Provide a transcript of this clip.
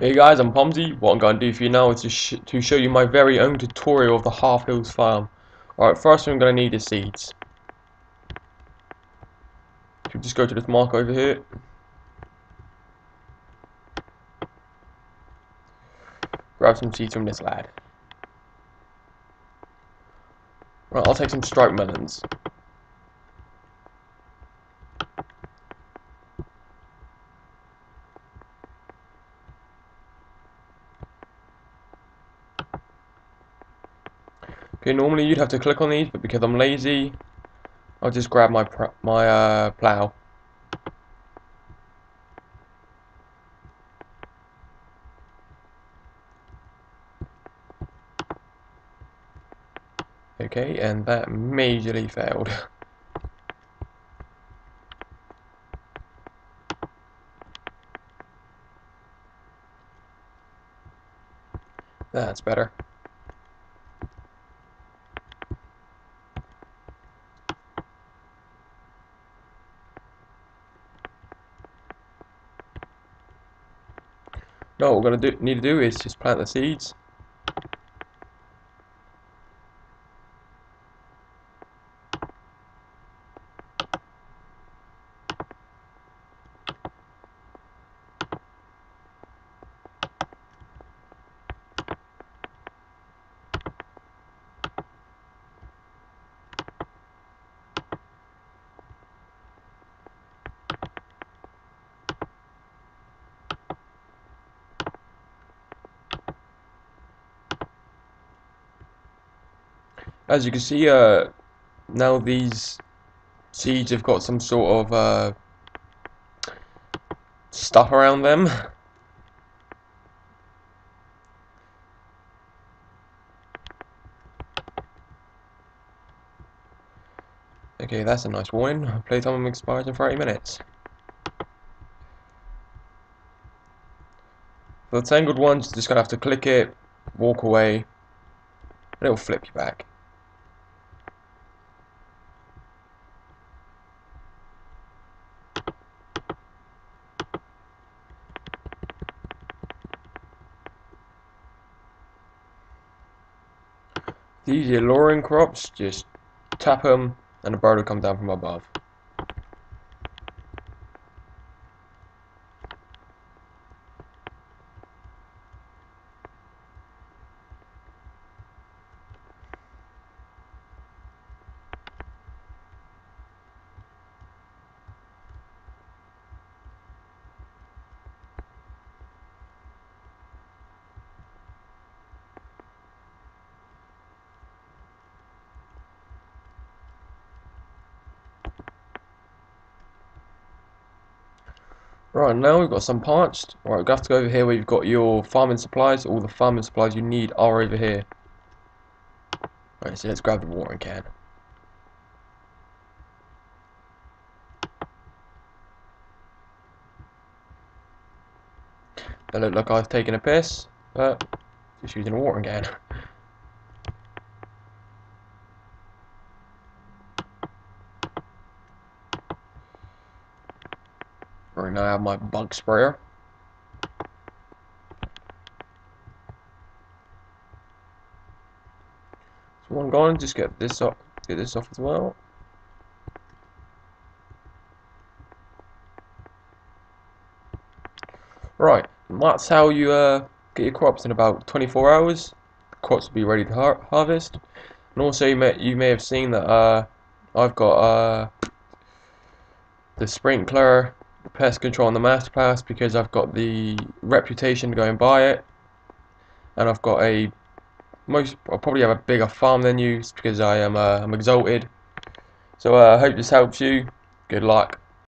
Hey guys, I'm Pumzy. What I'm going to do for you now is to, sh to show you my very own tutorial of the Half Hills farm. Alright, first thing I'm going to need is seeds. So just go to this mark over here. Grab some seeds from this lad. Right, I'll take some striped melons. Okay, normally you'd have to click on these, but because I'm lazy, I'll just grab my my uh, plow. Okay, and that majorly failed. That's better. No, what we're going to do, need to do is just plant the seeds. As you can see uh, now these seeds have got some sort of uh, stuff around them. Okay that's a nice warning. Playtime expires in 30 minutes. For the tangled ones you're just gonna have to click it walk away. And it'll flip you back These are luring crops, just tap them and a bird will come down from above. Right, now we've got some parched. Right, we have to go over here where you've got your farming supplies. All the farming supplies you need are over here. Right, so let's grab the watering can. I look like I've taken a piss, but just using a watering can. Right now I have my bug sprayer. So I'm going to just get this off, get this off as well. Right, that's how you uh, get your crops in about 24 hours. Crops will be ready to har harvest. And also you may, you may have seen that uh, I've got uh, the sprinkler pest control on the master pass because I've got the reputation going by it. And I've got a most I'll probably have a bigger farm than you because I am uh, I'm exalted. So uh, I hope this helps you. Good luck